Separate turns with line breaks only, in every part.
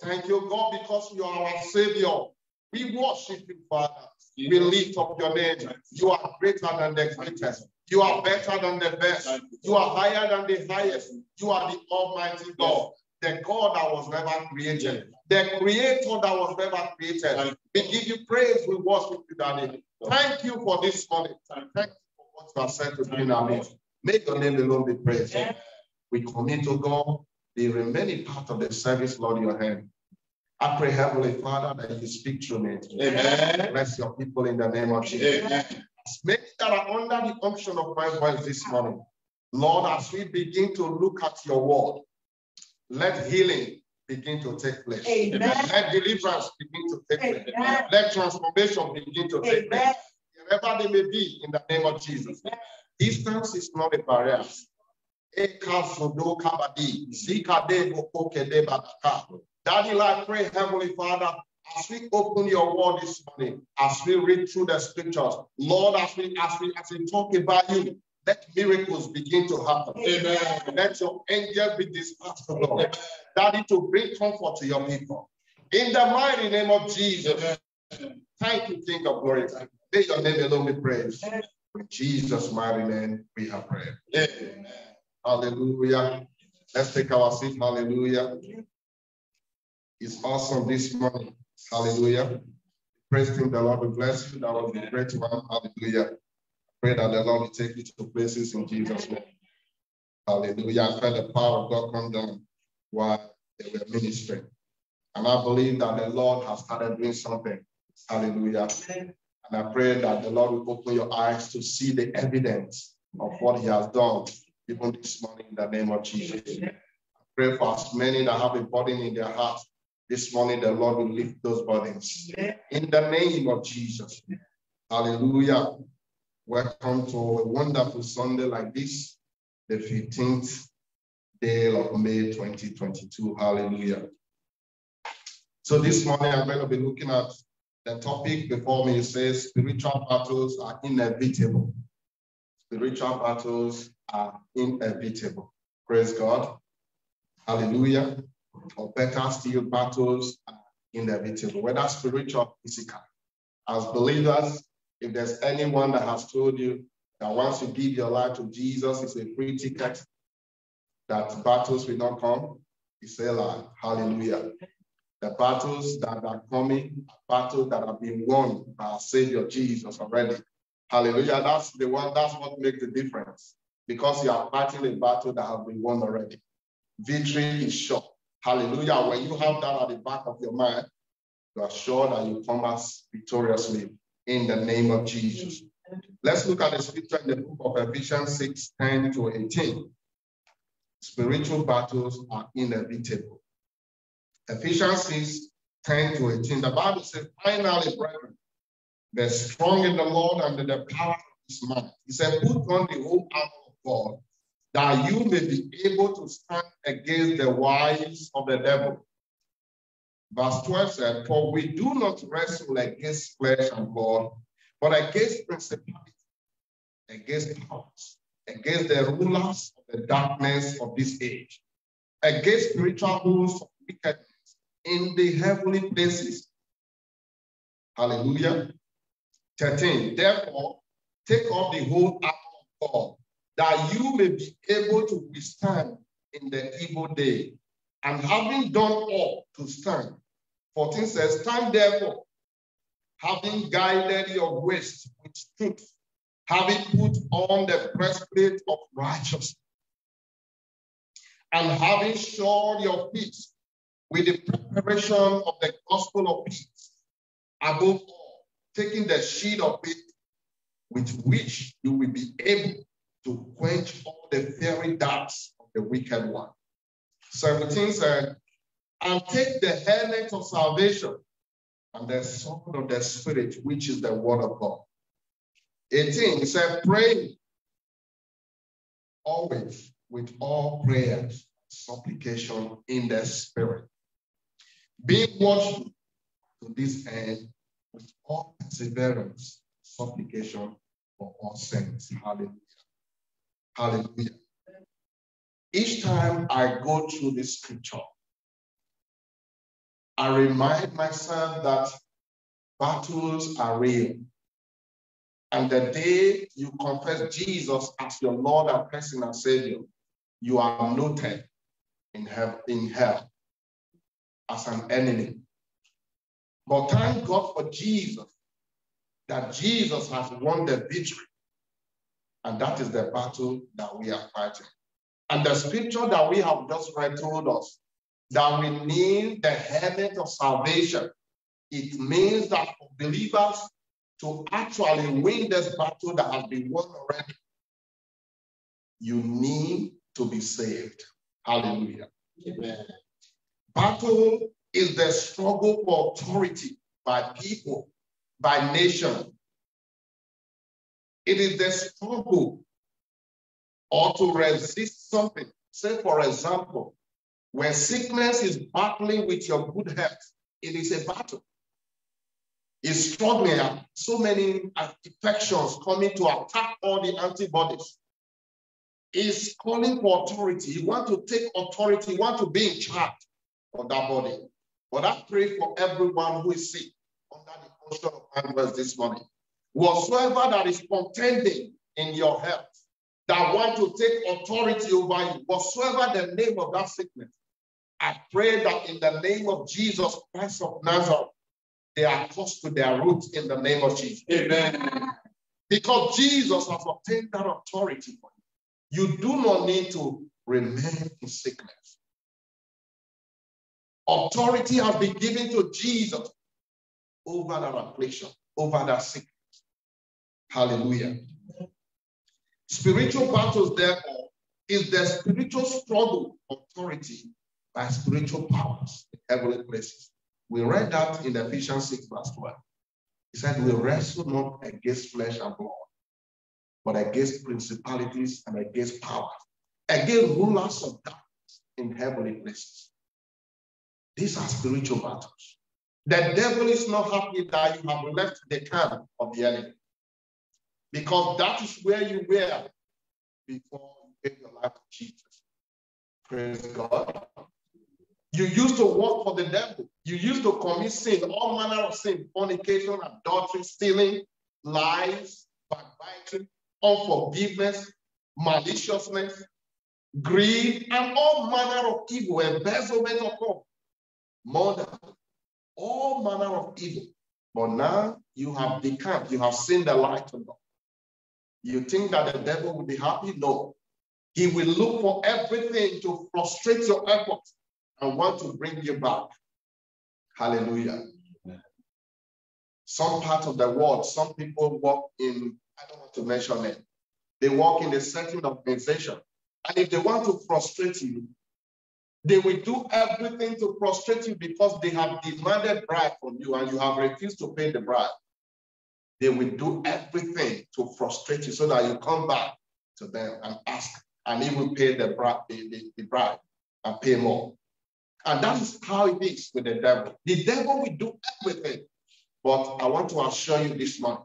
Thank you, God, because you are our Savior. We worship you, Father. We lift up your name. You are greater than the greatest. You are better than the best. You are higher than the highest. You are the Almighty God, the God that was never created, the Creator that was never created. We give you praise. We worship you, Daddy. Thank you for this morning. Thank you for what you have said to me in our midst. Make your name alone be praised. We commit to God the remaining part of the service, Lord, your hand. I pray, Heavenly Father, that you speak through me.
Amen.
Bless your people in the name of Jesus.
Amen.
As many that are under the unction of my voice this morning, Lord, as we begin to look at your word, let healing begin to take place.
Amen.
Let deliverance begin to take place. Let transformation begin to take
Amen.
place. Wherever they may be, in the name of Jesus. Distance is not a barrier. Daddy, I pray, Heavenly Father, as we open your word this morning, as we read through the scriptures, Lord, as we as we as we talk about you, let miracles begin to happen.
Amen.
Let your angels be dispatched, Lord. Daddy, to bring comfort to your people. In the mighty name of Jesus. Thank you, King of Glory. May your name alone be praised. In Jesus' mighty name, we have prayed.
Amen.
Hallelujah. Let's take our seat. Hallelujah. It's awesome this morning. Hallelujah. Praise Him, the Lord will bless you. That was a great one. Hallelujah. Pray that the Lord will take you to places in Jesus' name. Hallelujah. I felt the power of God come down while they were ministering. And I believe that the Lord has started doing something. Hallelujah. And I pray that the Lord will open your eyes to see the evidence of what He has done, even this morning, in the name of Jesus. I pray for as many that have a burden in their heart. This morning, the Lord will lift those burdens. In the name of Jesus. Hallelujah. Welcome to a wonderful Sunday like this, the 15th day of May 2022. Hallelujah. So this morning, I'm going to be looking at the topic before me. It says spiritual battles are inevitable. Spiritual battles are inevitable. Praise God. Hallelujah. Or better still, battles are inevitable, whether spiritual or physical. As believers, if there's anyone that has told you that once you give your life to Jesus, it's a free ticket, that battles will not come, it's a lie. Hallelujah. The battles that are coming, battles that have been won by our Savior Jesus already. Hallelujah. That's the one, that's what makes the difference. Because you are fighting a battle that has been won already. Victory is sure. Hallelujah. When you have that at the back of your mind, you are sure that you come as victoriously in the name of Jesus. Let's look at the scripture in the book of Ephesians 6 10 to 18. Spiritual battles are inevitable. Ephesians 6 10 to 18. The Bible says, finally, brethren, be strong in the Lord and in the power of his might. He said, put on the whole armor God, that you may be able to stand against the wiles of the devil. Verse 12 said, For we do not wrestle against flesh and blood, but against principalities, against powers, against the rulers of the darkness of this age, against spiritual hosts of wickedness in the heavenly places. Hallelujah. 13. Therefore, take up the whole armor of God, that you may be able to withstand in the evil day. And having done all to stand, 14 says, Stand therefore, having guided your waist with truth, having put on the breastplate of righteousness, and having shod your feet with the preparation of the gospel of peace. Above all, taking the shield of faith with which you will be able to quench all the fiery darts of the wicked one. 17 said, and take the helmet of salvation and the sword of the Spirit, which is the word of God. 18, he said, pray always with all prayers, supplication in the Spirit. Being watchful to this end with all perseverance, supplication for all saints. Hallelujah. Hallelujah. Each time I go through this scripture, I remind myself that battles are real. And the day you confess Jesus as your Lord and personal Savior, you are noted in hell, in hell as an enemy. But thank God for Jesus, that Jesus has won the victory. And that is the battle that we are fighting. And the scripture that we have just read told us that we need the helmet of salvation. It means that for believers to actually win this battle that has been won already, you need to be saved. Hallelujah. Amen. Battle is the struggle for authority by people, by nation. It is the struggle or to resist something. Say, for example, when sickness is battling with your good health, it is a battle. It's struggling. So many infections coming to attack all the antibodies. It's calling for authority. You want to take authority, you want to be in charge of that body. But I pray for everyone who is sick under the portion of handwords this morning. Whatsoever that is contending in your health, that want to take authority over you, whatsoever the name of that sickness, I pray that in the name of Jesus Christ of Nazareth, they are close to their roots in the name of Jesus. Amen. Because Jesus has obtained that authority for you. You do not need to remain in sickness. Authority has been given to Jesus over that affliction, over that sickness. Hallelujah. Spiritual battles, therefore, is the spiritual struggle of authority by spiritual powers in heavenly places. We read that in Ephesians 6, verse 12. He said, We wrestle not against flesh and blood, but against principalities and against powers, against rulers of darkness in heavenly places. These are spiritual battles. The devil is not happy that you have left the camp of the enemy. Because that is where you were before you gave your life to Jesus. Praise God. You used to work for the devil. You used to commit sin, all manner of sin, fornication, adultery, stealing, lies, backbiting, unforgiveness, maliciousness, greed, and all manner of evil, embezzlement of God, murder, all manner of evil. But now you have become, you have seen the light of God. You think that the devil will be happy? No. He will look for everything to frustrate your efforts and want to bring you back. Hallelujah. Some part of the world, some people work in, I don't want to mention it, they work in a certain organization. And if they want to frustrate you, they will do everything to frustrate you because they have demanded bribe from you and you have refused to pay the bribe they will do everything to frustrate you so that you come back to them and ask, and he will pay the bribe, the, the, bribe and pay more. And that is how it is with the devil. The devil will do everything. But I want to assure you this morning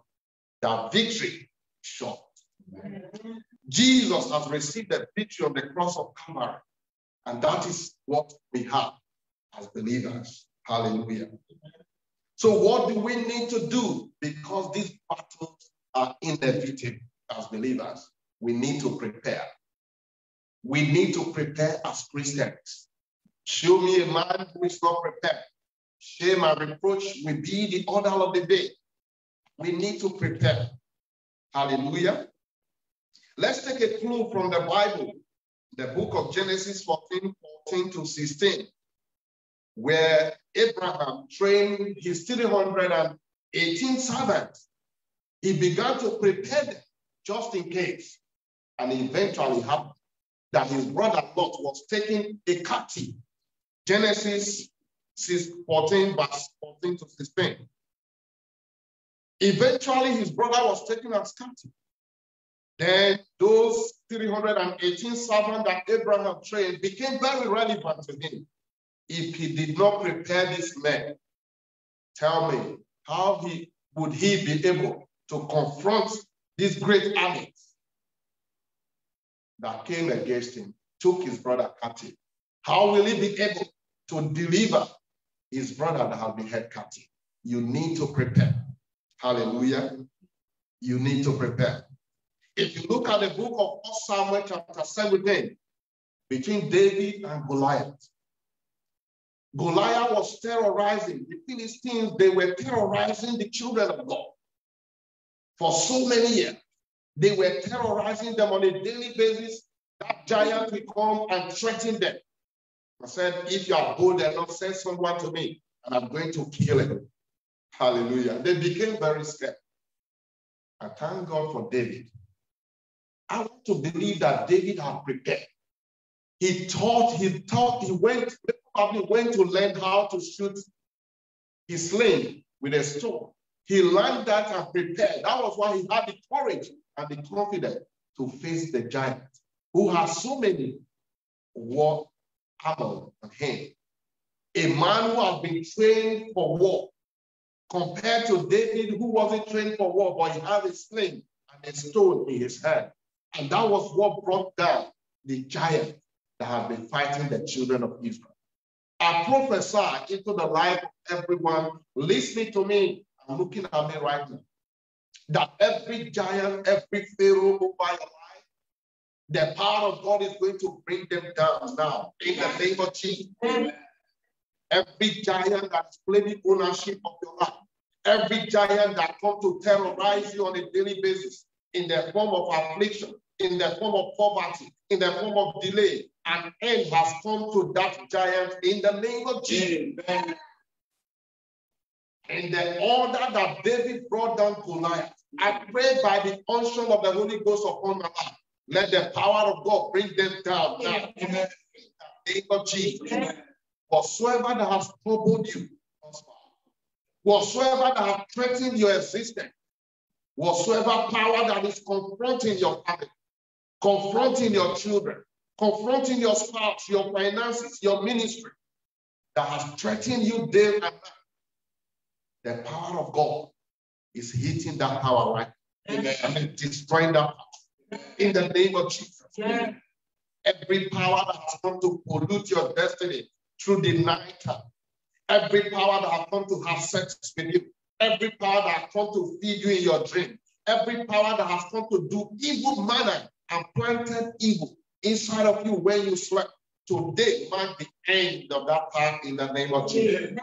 that victory is short. Jesus has received the victory on the cross of Calvary. And that is what we have as believers. Hallelujah. So, what do we need to do? Because these battles are inevitable as believers, we need to prepare. We need to prepare as Christians. Show me a man who is not prepared. Shame and reproach will be the order of the day. We need to prepare. Hallelujah. Let's take a clue from the Bible, the book of Genesis 14, 14 to 16 where Abraham trained his 318 servants. He began to prepare them just in case. And eventually happened that his brother Lot was taken a captive. Genesis 6, 14, verse 14 to 16. Eventually, his brother was taken as captive. Then those 318 servants that Abraham trained became very relevant to him if he did not prepare this man, tell me, how he would he be able to confront these great armies that came against him, took his brother captive? How will he be able to deliver his brother that has been head captain. You need to prepare. Hallelujah. You need to prepare. If you look at the book of 1 Samuel chapter 17, between David and Goliath, Goliath was terrorizing the Philistines, they were terrorizing the children of God for so many years. They were terrorizing them on a daily basis. That giant will come and threaten them. I said, if you are bold enough, send someone to me and I'm going to kill him. Hallelujah. They became very scared. I thank God for David. I want to believe that David had prepared. He taught, he taught, he went, probably went to learn how to shoot his sling with a stone. He learned that and prepared. That was why he had the courage and the confidence to face the giant who has so many war armor on him. A man who has been trained for war compared to David, who wasn't trained for war, but he had a sling and a stone in his hand. And that was what brought down the giant that had been fighting the children of Israel. I prophesy into the life of everyone listening to me and looking at me right now. That every giant, every Pharaoh over your life, the power of God is going to bring them down now. In the name of Jesus. Every giant that's claiming ownership of your life, every giant that comes to terrorize you on a daily basis in the form of affliction, in the form of poverty, in the form of delay, an end has come to that giant in the name of Jesus. Amen. In the order that David brought down Goliath, I pray by the unction of the Holy Ghost upon my life. Let the power of God bring them down now. In the name of Jesus. Whatsoever that has troubled you, whatsoever that has threatened your existence, whatsoever power that is confronting your family, confronting your children, confronting your spouse, your finances, your ministry, that has threatened you day and night, the power of God is hitting that power right Amen. I mean, destroying that power. In the name of Jesus. Every power that has come to pollute your destiny through the night every power that has come to have sex with you, every power that has come to feed you in your dream, every power that has come to do evil manner and planted evil inside of you when you slept, today mark the end of that time in the name of Jesus.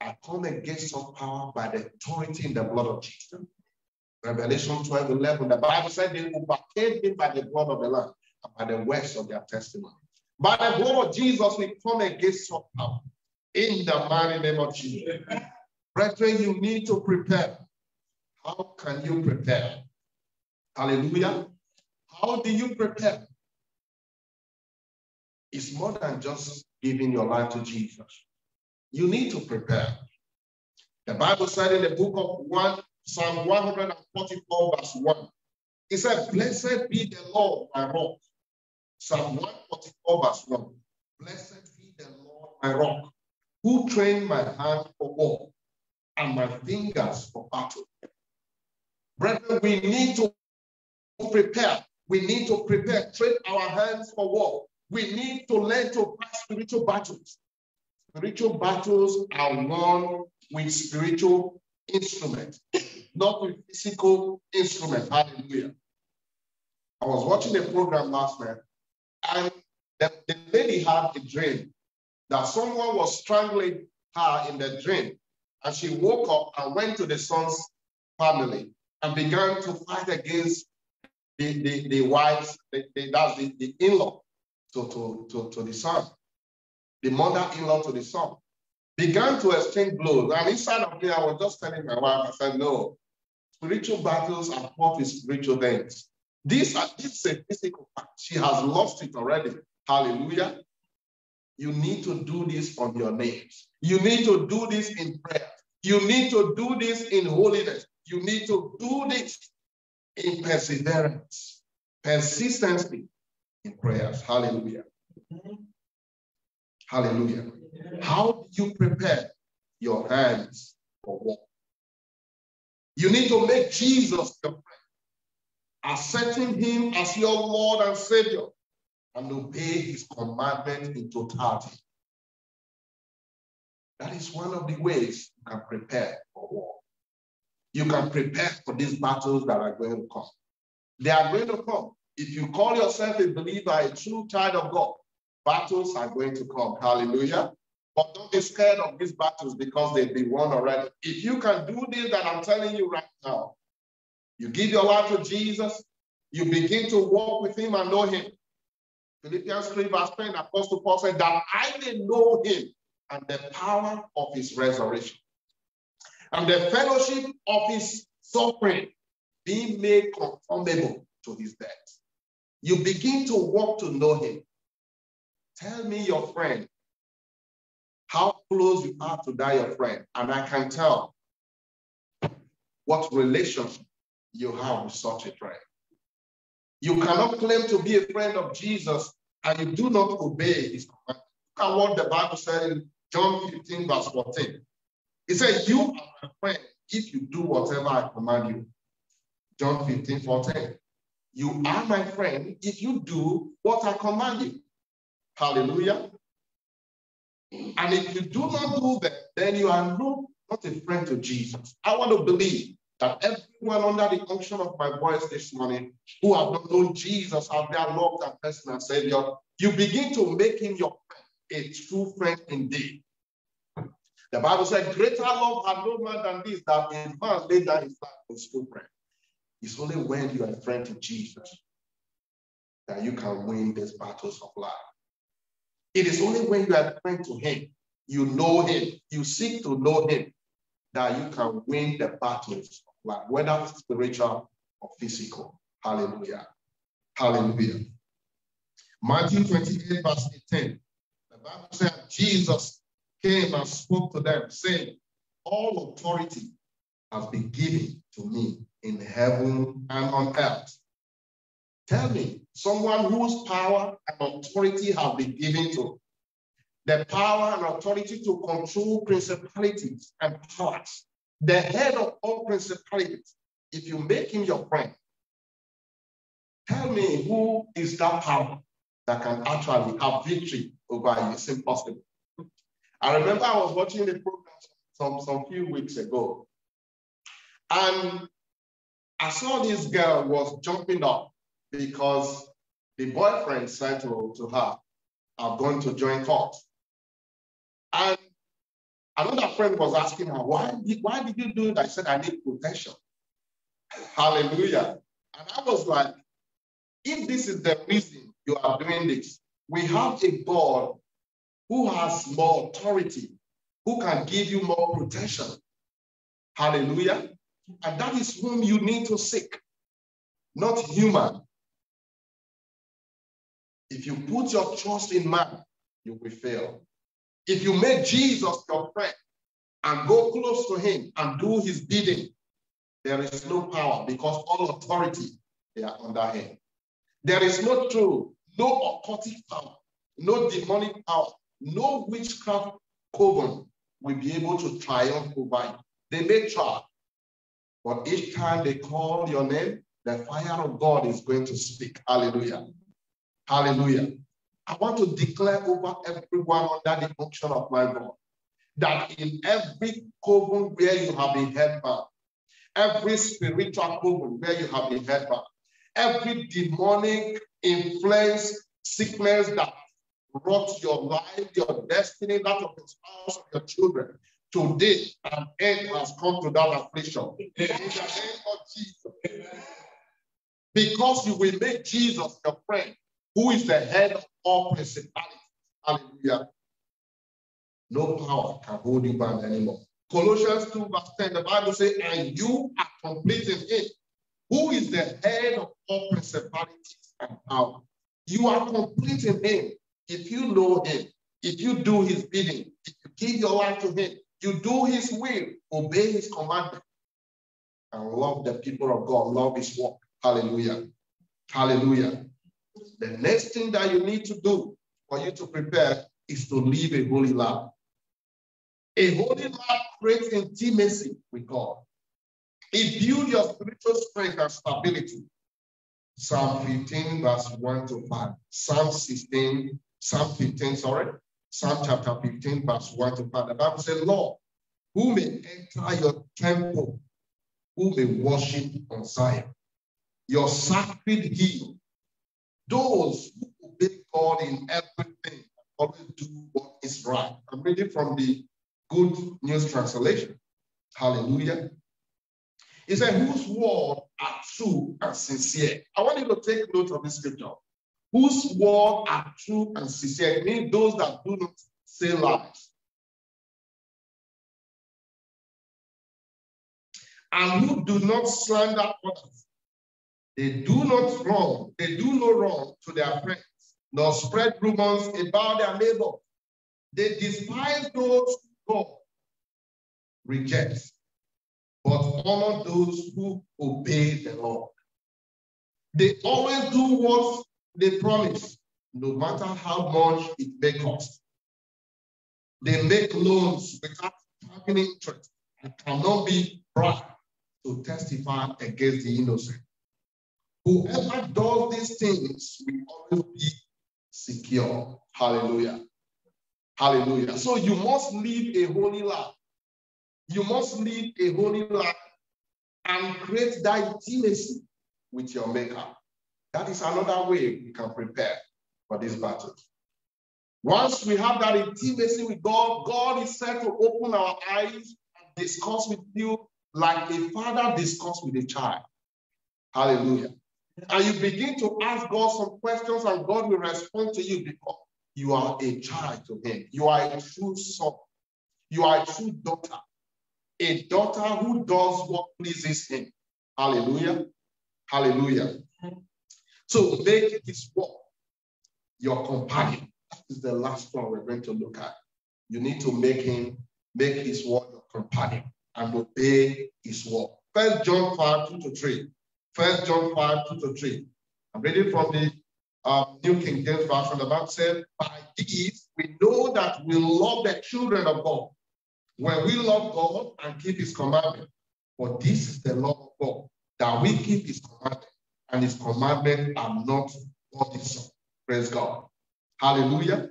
I come against some power by the authority in the blood of Jesus. Revelation 12 11, the Bible said they overcame him by the blood of the Lamb and by the words of their testimony. By the blood of Jesus, we come against some power in the mighty name of Jesus. Brethren, you need to prepare. How can you prepare? Hallelujah. How do you prepare? It's more than just giving your life to Jesus you need to prepare. The Bible said in the book of one, Psalm 144, verse 1, it said, Blessed be the Lord, my rock. Psalm 144, verse 1. Blessed be the Lord, my rock, who trained my hand for war and my fingers for battle. Brethren, we need to prepare. We need to prepare, train our hands for war. We need to learn to fight spiritual battles. Spiritual battles are won with spiritual instruments, not with physical instruments. Hallelujah. I was watching a program last night, and the, the lady had a dream that someone was strangling her in the dream. And she woke up and went to the son's family and began to fight against the, the, the wives, the, the, that's the, the in-law to, to, to, to the son the mother-in-law to the son, began to exchange blows. And inside of me, I was just telling my wife, I said, no, spiritual battles are fought with spiritual things. This, uh, this is a physical fact. She has lost it already. Hallelujah. You need to do this on your knees. You need to do this in prayer. You need to do this in holiness. You need to do this in perseverance, persistently in prayers. Hallelujah. Hallelujah. How do you prepare your hands for war? You need to make Jesus your friend, accepting him as your Lord and Savior, and obey his commandment in totality. That is one of the ways you can prepare for war. You can prepare for these battles that are going to come. They are going to come. If you call yourself a believer, a true child of God, battles are going to come. Hallelujah. But don't be scared of these battles because they've been won already. If you can do this that I'm telling you right now, you give your life to Jesus, you begin to walk with him and know him. Philippians 3, verse 10, Apostle Paul said, That I may know him and the power of his resurrection and the fellowship of his suffering, being made conformable to his death. You begin to walk to know him. Tell me your friend, how close you are to that your friend, and I can tell what relationship you have with such a friend. You cannot claim to be a friend of Jesus and you do not obey his command. Look at what the Bible says in John 15, verse 14. He said, You are my friend if you do whatever I command you. John 15, 14. You are my friend if you do what I command you. Hallelujah. And if you do not do that, then you are not, not a friend to Jesus. I want to believe that everyone under the unction of my voice this morning who have not known Jesus as their Lord and personal Savior, you begin to make him your friend, a true friend indeed. The Bible said, Greater love had no man than this, that a man laid down his life for his friend. It's only when you are a friend to Jesus that you can win these battles of life. It is only when you are a friend to him, you know him, you seek to know him, that you can win the battles of life, whether spiritual or physical. Hallelujah. Hallelujah. Matthew 28, verse 18. The Bible says Jesus came and spoke to them, saying, All authority has been given to me in heaven and on earth. Tell me, someone whose power and authority have been given to the power and authority to control principalities and powers the head of all principalities, if you make him your friend, tell me who is that power that can actually have victory over you? It's impossible. I remember I was watching the program some, some few weeks ago, and I saw this girl was jumping up because the boyfriend said to, to her, I'm going to join court. And Another friend was asking her, why did, why did you do that? I said, I need protection. Hallelujah. And I was like, if this is the reason you are doing this, we have a God who has more authority, who can give you more protection. Hallelujah. And that is whom you need to seek, not human. If you put your trust in man, you will fail. If you make Jesus your friend and go close to him and do his bidding, there is no power because all authority they are under him. There is no true, no occultic power, no demonic power, no witchcraft coven will be able to triumph over you. They may try, but each time they call your name, the fire of God is going to speak. Hallelujah. Hallelujah. I want to declare over everyone under the function of my God that in every coven where you have been held back, every spiritual coven where you have been held back, every demonic influence, sickness that wrought your life, your destiny, that of the spouse of your children, today an end has come to that affliction. In the of Jesus. Because you will make Jesus your friend, who is the head of all principalities. Hallelujah. No power can hold you bound anymore. Colossians 2, verse 10, the Bible says, and you are complete in him, who is the head of all principalities and power. You are complete in him if you know him, if you do his bidding, if you give your life to him, you do his will, obey his commandment, and love the people of God, love his work. Hallelujah. Hallelujah. The next thing that you need to do for you to prepare is to live a holy life. A holy life creates intimacy with God. It builds your spiritual strength and stability. Psalm 15, verse 1 to 5. Psalm 16, Psalm 15, sorry, Psalm chapter 15, verse 1 to 5. The Bible says, Lord, who may enter your temple, who may worship on Zion, your sacred hill. Those who obey God in everything always do what is right. I'm reading from the Good News Translation. Hallelujah. He said, whose words are true and sincere. I want you to take note of this scripture. Whose words are true and sincere. It means those that do not say lies. And who do not slander others. They do not wrong, they do no wrong to their friends, nor spread rumors about their neighbor. They despise those who God rejects but honor those who obey the Lord. They always do what they promise, no matter how much it may cost. They make loans without having interest and cannot be brought to testify against the innocent. Whoever does these things will always be secure. Hallelujah. Hallelujah. So you must live a holy life. You must live a holy life and create that intimacy with your maker. That is another way we can prepare for this battle. Once we have that intimacy with God, God is set to open our eyes and discuss with you like a father discuss with a child. Hallelujah. And you begin to ask God some questions, and God will respond to you because you are a child to Him. You are a true son. You are a true daughter a daughter who does what pleases him. Hallelujah. Hallelujah. So make his work your companion. That is the last one we're going to look at. You need to make him, make his word your companion and obey his word. First John 5, 2 to 3. First John 5, 2 to 3. I'm reading from the um, New King James Version. The Bible said, By these we know that we love the children of God when we love God and keep his commandment. For this is the love of God, that we keep his commandment, and his commandments are not burdensome. Praise God. Hallelujah.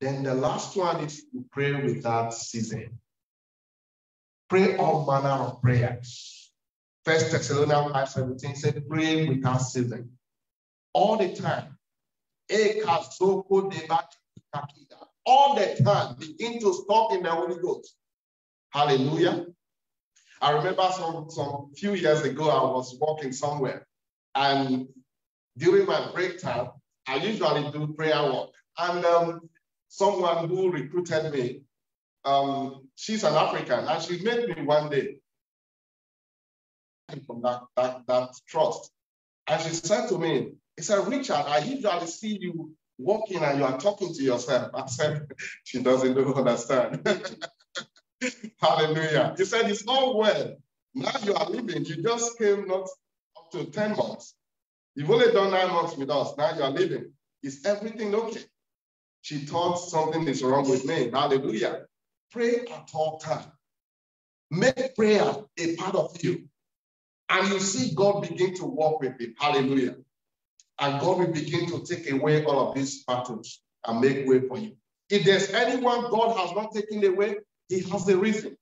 Then the last one is to pray without ceasing. Pray all manner of prayers. First Thessalonians 5 17 said, pray without ceasing. All the time all the time begin to talk in the Holy Ghost. Hallelujah. I remember some, some few years ago, I was walking somewhere, and during my break time, I usually do prayer work. And um, someone who recruited me, um, she's an African, and she met me one day from that, that, that trust. And she said to me, he said, Richard, I usually see you walking and you are talking to yourself. I said, she doesn't understand. Hallelujah. He said, it's all well. Now you are living. You just came not to 10 months. You've only done nine months with us. Now you are leaving. Is everything okay? She thought something is wrong with me. Hallelujah. Pray at all times. Make prayer a part of you. And you see God begin to walk with you. Hallelujah. And God will begin to take away all of these battles and make way for you. If there's anyone God has not taken away, he has a reason.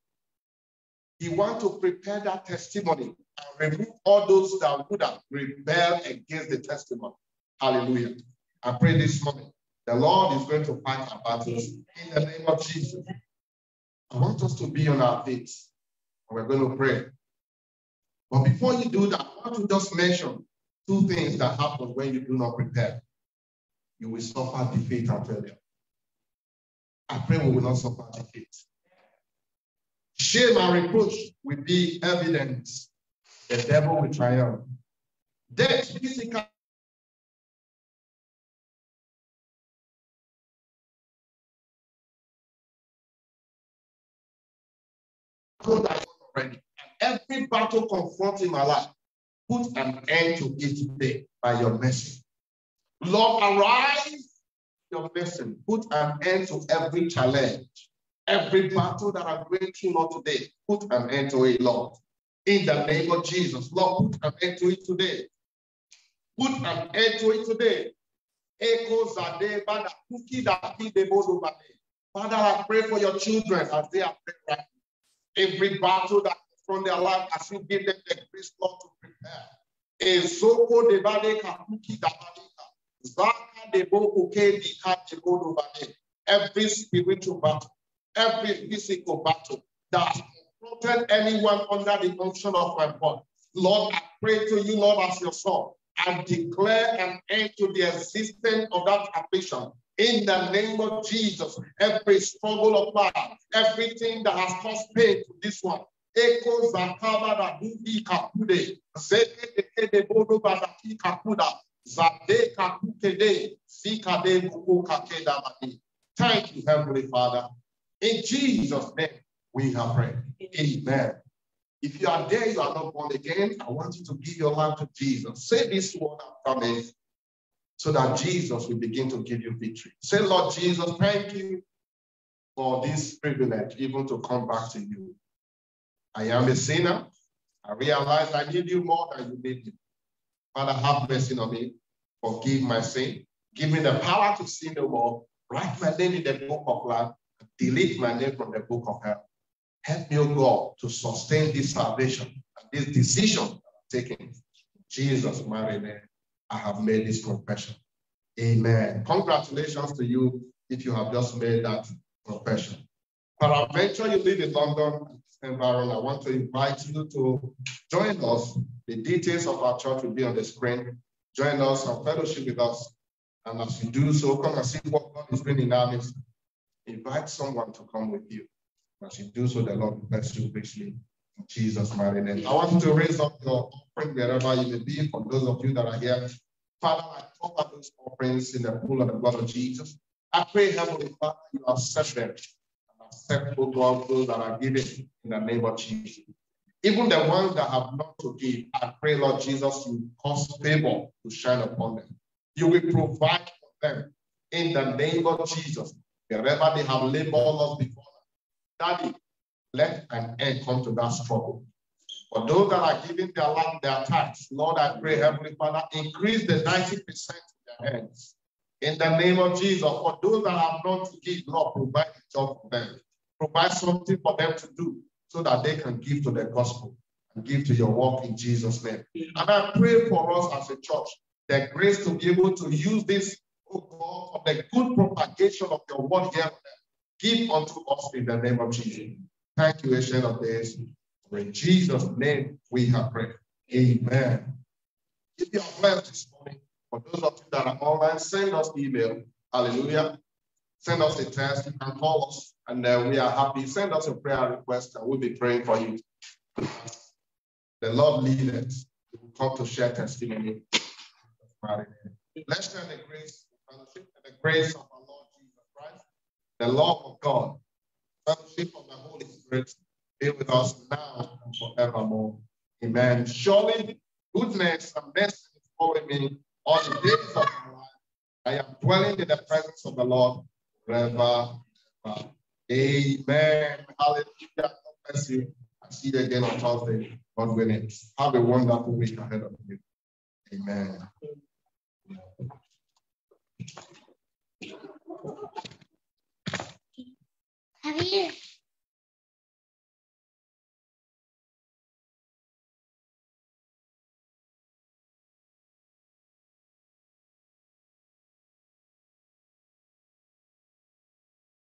He wants to prepare that testimony and remove all those that would have rebelled against the testimony. Hallelujah. I pray this morning the Lord is going to fight our battles in the name of Jesus. I want us to be on our feet we're going to pray. But before you do that, I want to just mention Two things that happen when you do not prepare. You will suffer defeat and failure. I pray we will not suffer defeat. Shame and reproach will be evidence. The devil will triumph. Death, physical already. Every battle confronting my life Put an end to it today by your mercy. Lord, arise your mercy. Put an end to every challenge, every battle that I'm going through, Lord, today. Put an end to it, Lord. In the name of Jesus, Lord, put an end to it today. Put an end to it today. Father, I pray for your children as they are preparing every battle that from their life as you give them the grace, Lord, to prepare. Ezoko. Every spiritual battle, every physical battle that confronted anyone under the unction of my God. Lord, I pray to you, Lord, as your son, and declare an end to the existence of that affliction. In the name of Jesus, every struggle of life, everything that has caused pain to this one, Eko zakaba da bubi kapude. Zeke de bodo badaki kapuda. Zade kakukede. Zikade buku kakeda. Thank you, Heavenly Father. In Jesus' name, we have prayed. Amen. If you are there, you are not born again, I want you to give your life to Jesus. Say this word after me so that Jesus will begin to give you victory. Say, Lord Jesus, thank you for this privilege, even to come back to you. I am a sinner. I realize I need you more than you need me. Father, have mercy on me. Forgive my sin. Give me the power to sin no more. Write my name in the book of life. Delete my name from the book of hell. Help me, O God, to sustain this salvation and this decision taking. Jesus' my name, I have made this confession. Amen. Congratulations to you if you have just made that confession. Peradventure, you live in London environment, I want to invite you to join us. The details of our church will be on the screen. Join us and fellowship with us. And as you do so, come and see what God is doing in our midst. Invite someone to come with you. As you do so, the Lord bless you richly. In Jesus' mighty name. I want you to raise up your offering wherever you may be. For those of you that are here, Father, I cover those offerings in the pool of the blood of Jesus. I pray, Heavenly Father, you accept them acceptable God those that are given in the name of Jesus. Even the ones that have not to give, I pray, Lord Jesus, you cause favor to shine upon them. You will provide for them in the name of Jesus. Wherever they have labored us before, Daddy, let an end come to that struggle. For those that are giving their life, their tithes, Lord, I pray, Heavenly Father, increase the 90% in their hands. In the name of Jesus, for those that have not to give, Lord, provide a job for them. Provide something for them to do so that they can give to the gospel and give to your work in Jesus' name. And I pray for us as a church, the grace to be able to use this, oh God, for the good propagation of your word here. Give unto us in the name of Jesus. Thank you, Ancient of. For in Jesus' name we have prayed. Amen. If you are blessed this morning, for those of you that are online, send us email. Hallelujah. Send us a text. You can call us, and uh, we are happy. Send us a prayer request, and we'll be praying for you. The Lord lead us. We will come to share testimony. Let's share the grace, the grace of our Lord Jesus Christ, the love of God, the fellowship of the Holy Spirit, be with us now and forevermore. Amen. Surely goodness and mercy is following me all the days of my life. I am dwelling in the presence of the Lord forever. Amen. Hallelujah. God bless you. I see you again on Thursday. God willing. Have a wonderful week ahead of you. Amen. Javier.